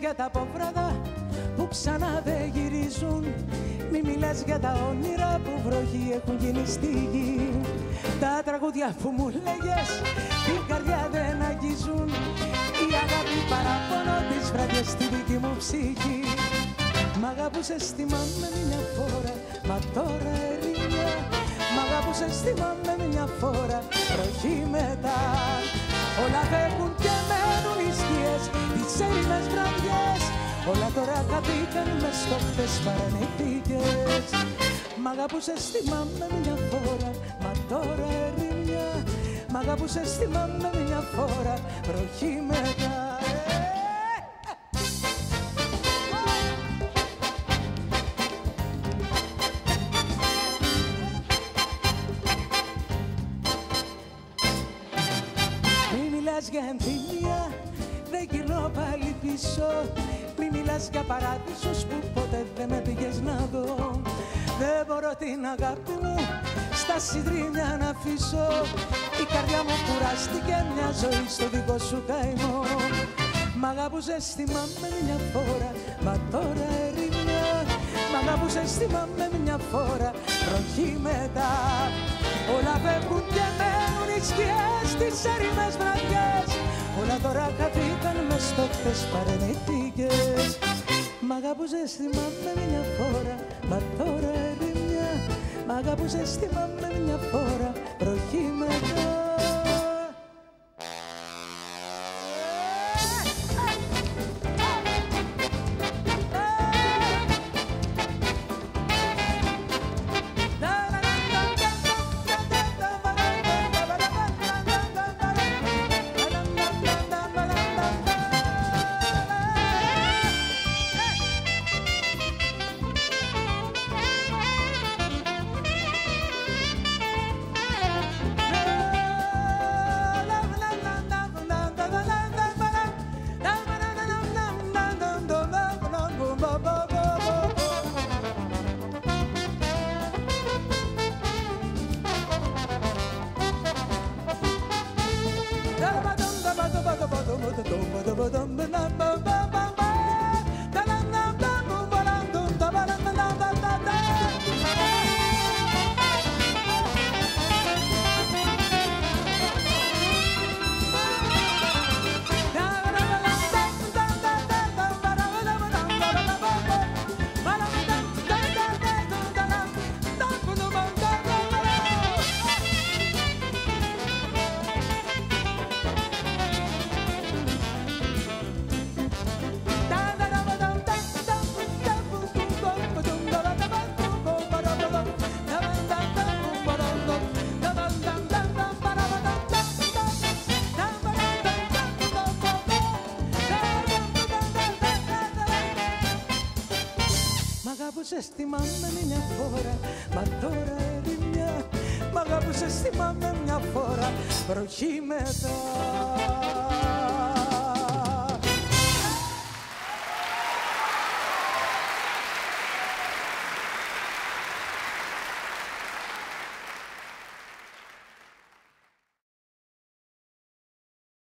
μιλάς για τα πόβραδα που ξανά δεν γυρίζουν. Μη μιλάς για τα όνειρα που βροχή έχουν γίνει στη γη. Τα τραγούδια που μου λέγες την καρδιά δεν αγγίζουν. Η αγάπη παράπονο τις βραδιές στη δική μου ψυχή. Μ' αγαπούσες θυμάμαι μια φορά, μα τώρα ερήμια. Μ' αγαπούσες θυμάμαι μια φορά, βροχή μετά Όλα τώρα χαθήκαν μες στο χθες παρανηθήκες Μ' αγαπούσες θυμάμαι μια φορά, μα τώρα ερήμια Μ' αγαπούσες θυμάμαι μια φορά, βροχή μετά για ενθυμία, δεν γυρνώ πάλι πίσω. Μη μιλάς για παράδεισους που ποτέ δεν με πήγες να δω. Δεν μπορώ την αγάπη μου στα συντρίμια να αφήσω. Η καρδιά μου κουράστηκε μια ζωή στο δικό σου καημό. Μ' αγάπουσες θυμάμαι μια φορά, μα τώρα ερημιά. Μ' αγάπουσες θυμάμαι μια φορά, βροχή μετά. Όλα φεύγουν και μένουν οι σκιές τις έρημες βραδιές. Όλα τώρα χαθήκαν μες στο χθες παρενηθήκες Μ' αγάπουσες θυμάμαι μια φορά, μα τώρα ερημιά. Μ' αγάπουσες θυμάμαι μια φορά, βροχή μετά αγάπουσες θυμάμαι μια φορά Μα τώρα ερημιά Μ' αγάπουσες θυμάμαι μια φορά Βροχή μετά